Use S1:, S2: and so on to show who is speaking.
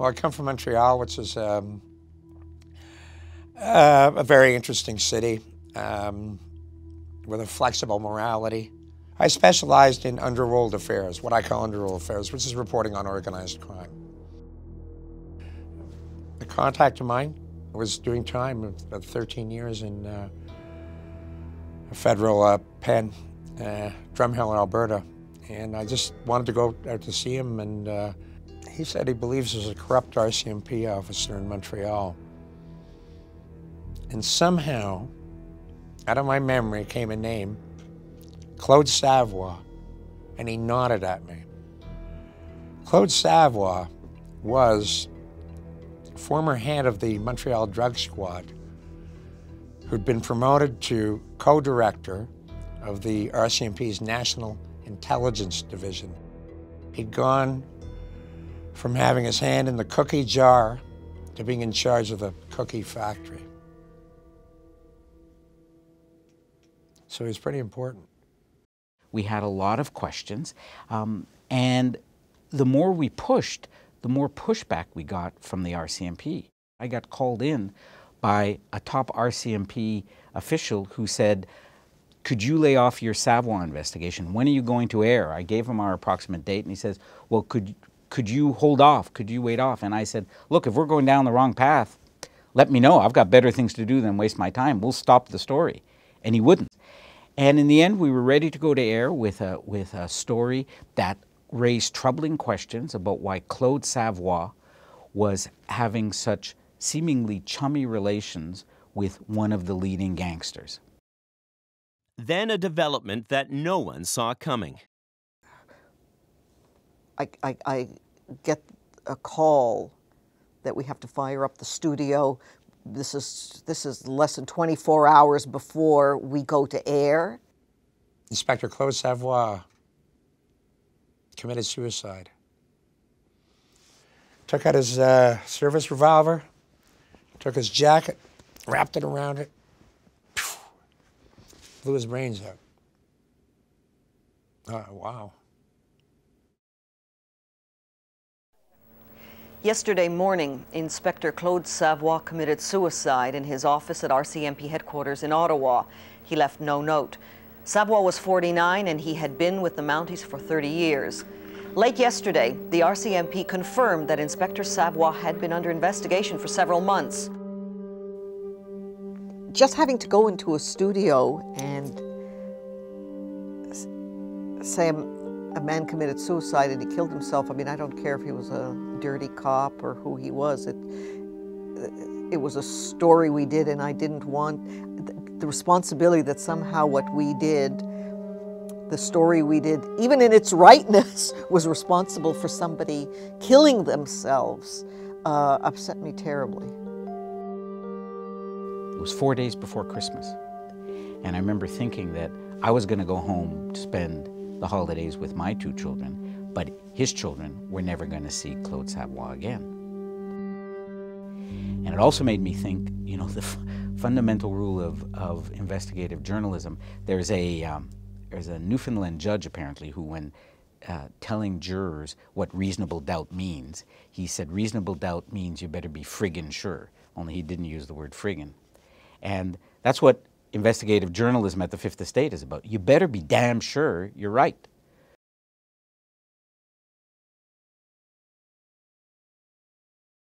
S1: Well, I come from Montreal, which is um, uh, a very interesting city um, with a flexible morality. I specialized in underworld affairs, what I call underworld affairs, which is reporting on organized crime. A contact of mine was doing time, about 13 years in uh, a federal uh, pen, uh, Drumheller, Alberta. And I just wanted to go out to see him, and uh, he said he believes there's a corrupt RCMP officer in Montreal. And somehow, out of my memory came a name, Claude Savoie, and he nodded at me. Claude Savoie was former head of the Montreal Drug Squad, who'd been promoted to co-director of the RCMP's National Intelligence Division. He'd gone from having his hand in the cookie jar to being in charge of the cookie factory. So he was pretty important.
S2: We had a lot of questions, um, and the more we pushed, the more pushback we got from the RCMP. I got called in by a top RCMP official who said, could you lay off your Savoie investigation? When are you going to air? I gave him our approximate date, and he says, well, could, could you hold off? Could you wait off? And I said, look, if we're going down the wrong path, let me know. I've got better things to do than waste my time. We'll stop the story. And he wouldn't. And in the end, we were ready to go to air with a, with a story that raised troubling questions about why Claude Savoie was having such seemingly chummy relations with one of the leading gangsters.
S3: Then a development that no one saw coming.
S4: I, I, I get a call that we have to fire up the studio. This is, this is less than 24 hours before we go to air.
S1: Inspector Claude Savoie committed suicide. Took out his uh, service revolver, took his jacket, wrapped it around it, blew his brains out. Oh, wow.
S4: Yesterday morning, Inspector Claude Savoie committed suicide in his office at RCMP headquarters in Ottawa. He left no note. Savoie was 49 and he had been with the Mounties for 30 years. Late yesterday, the RCMP confirmed that Inspector Savoie had been under investigation for several months. Just having to go into a studio and say a man committed suicide and he killed himself, I mean, I don't care if he was a dirty cop or who he was. It, it was a story we did and I didn't want the responsibility that somehow what we did, the story we did, even in its rightness, was responsible for somebody killing themselves, uh, upset me terribly.
S2: It was four days before Christmas. And I remember thinking that I was going to go home to spend the holidays with my two children, but his children were never going to see Claude Savoie again. And it also made me think, you know, the fundamental rule of, of investigative journalism. There's a, um, there's a Newfoundland judge apparently who, when uh, telling jurors what reasonable doubt means, he said reasonable doubt means you better be friggin' sure, only he didn't use the word friggin'. And that's what investigative journalism at the Fifth Estate is about. You better be damn sure you're right.